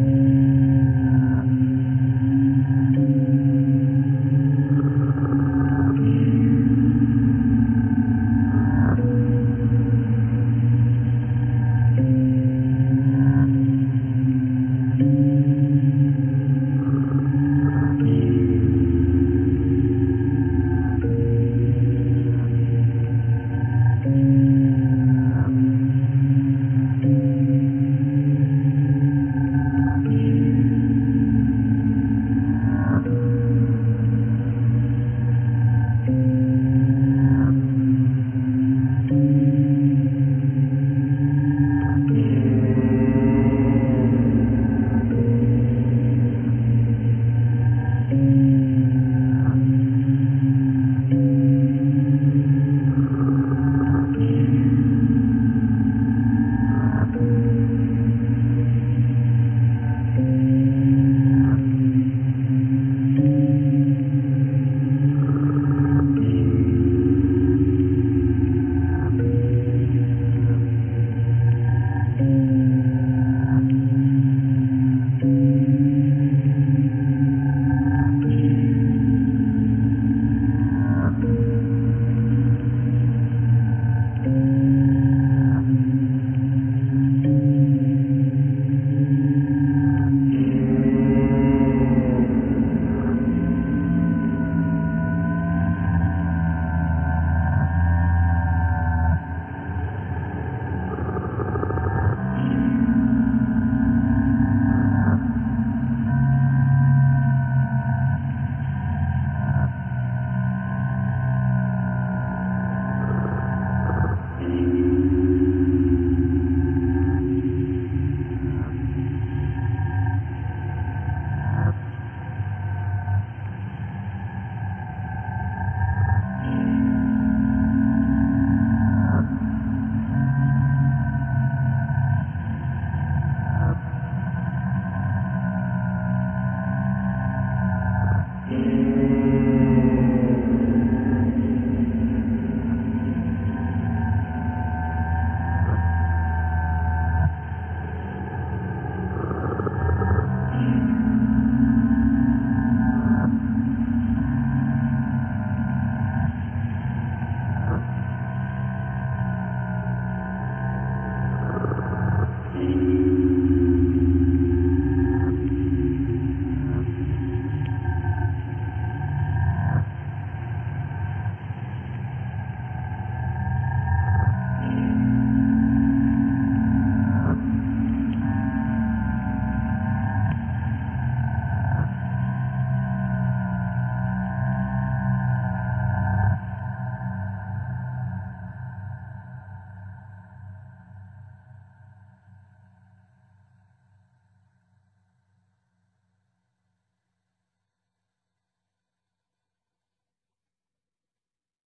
Mm-hmm.